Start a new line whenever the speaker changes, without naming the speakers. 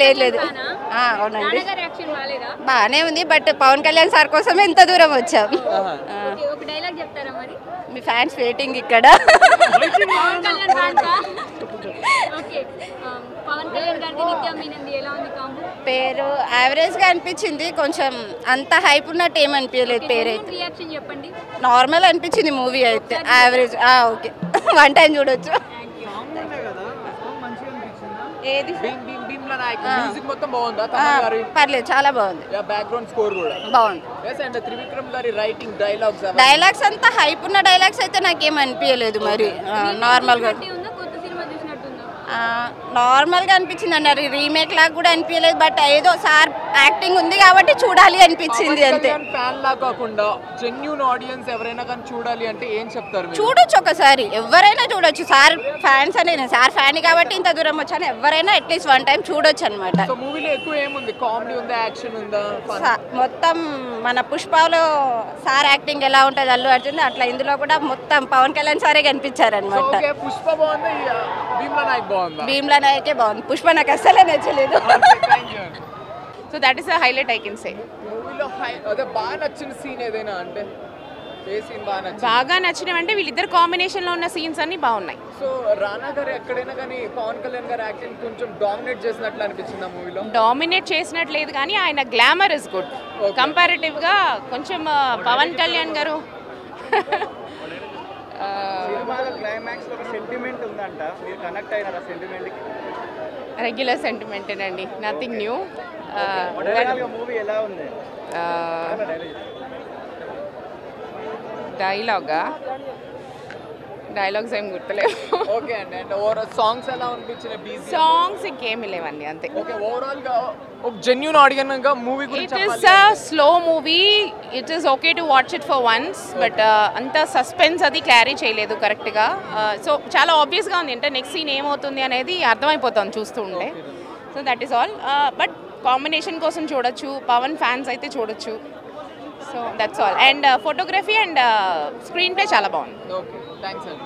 లేదు లేదు. ఆ, అవునండి. బాగానే ఉంది బట్ పవన్ కళ్యాణ్ సార్ కోసం ఎంత దూరం వచ్చాం.
ఆహా.
ఆ,
ఓకే, ఒక డైలాగ్ చెప్తారా మరి?
మీ ఫ్యాన్స్ వెయిటింగ్ ఇక్కడ.
కాంబో?
పేరు యావరేజ్గా అనిపించింది కొంచెం అంత హైప్ ఉన్నట్టు ఏం అనిపించలేదు పేరు అయితే
రియాక్షన్ చెప్పండి.
నార్మల్ అనిపించింది మూవీ అయితే యావరేజ్ ఓకే. వన్ టైం చూడొచ్చు. ఏది?
మ్యూజిక్ మొత్తం బాగుందా? గారి?
పర్లేదు చాలా బాగుంది.
బ్యాక్గ్రౌండ్ స్కోర్ కూడా.
బాగుంది.
త్రివిక్రమ్ గారి రైటింగ్ డైలాగ్స్
డైలాగ్స్ అంతా హైప్ ఉన్న డైలాగ్స్ అయితే నాకేం అనిపించలేదు మరి. నార్మల్గా నార్మల్గా అనిపించింది అన్నారు. రీమేక్ లాగా కూడా అనిపించలేదు బట్ ఏదో సార్ యాక్టింగ్ ఉంది కాబట్టి చూడాలి అనిపించింది అంతే.
ఫ్యాన్ లా కాకుండా జెన్యున్ ఆడియన్స్ ఎవరైనా కానీ చూడాలి అంటే ఏం చెప్తారు
చూడొచ్చు ఒకసారి. ఎవరైనా చూడొచ్చు. సార్ ఫ్యాన్స్ అనే సార్ ఫ్యాన్ కాబట్టి ఇంత దూరం వచ్చాను. ఎవరైనా అట్లీస్ట్ వన్ టైం చూడొచ్చు అనమాట
మూవీలో ఎక్కువ ఏముంది? కామెడీ ఉందా? యాక్షన్ ఉందా?
మొత్తం మన పుష్పలో సార్ యాక్టింగ్ ఎలా ఉంటుంది అల్లు అర్జున్ అట్లా ఇందులో కూడా మొత్తం పవన్ కళ్యాణ్ సారే కనిపించారు
సో
అనమాట
ఓకే పుష్ప బాగుంది? భీమ్లా నాయక్ బాగుందా
పుష్ప నాకు అస్సలే నచ్చలేదు
so that is highlight I can say
మూవీలో హై అదే బాగా నచ్చిన సీన్ ఏదైనా అంటే బాగా
బాగా నచ్చినవంటే వీళ్ళిద్దరు కాంబినేషన్లో ఉన్న సీన్స్ అన్ని బాగున్నాయి.
సో రానా గారు ఎక్కడైనా కానీ పవన్ కళ్యాణ్ గారు యాక్టింగ్ కొంచెం డామినేట్ చేసినట్లు అనిపించింది ఆ మూవీలో
డామినేట్ చేసినట్లేదు కానీ ఆయన గ్లామర్ ఇస్ గుడ్ కంపారిటివ్గా కొంచెం ఆ, పవన్ కళ్యాణ్ గారు రెగ్యులర్ సెంటిమెంట్ అండి నథింగ్ న్యూ
మూవీ ఎలా ఉంది?
డైలాగా డైలాగ్స్ ఏం గుర్తులేవు.
ఓకే అండి అండ్ ఓవరాల్ సాంగ్స్ ఎలా అనిపించిన బీజీ
సాంగ్స్ ఇంకేమి లేవండి అంతే.
ఓకే ఓవరాల్గా ఒక genuine movie
it is a slow movie it is okay to watch it for once but అంత సస్పెన్స్ అది క్యారీ చేయలేదు కరెక్ట్గా సో చాలా ఆబ్వియస్గా ఉంది. అంటే నెక్స్ట్ సీన్ ఏమవుతుంది అనేది అర్థమైపోతుంది చూస్తూ ఉంటే. So that is all but combination కోసం చూడొచ్చు. పవన్ ఫ్యాన్స్ అయితే చూడొచ్చు. So that's all and photography and screenplay చాలా బాగుంది.
ఓకే థ్యాంక్స్ అండి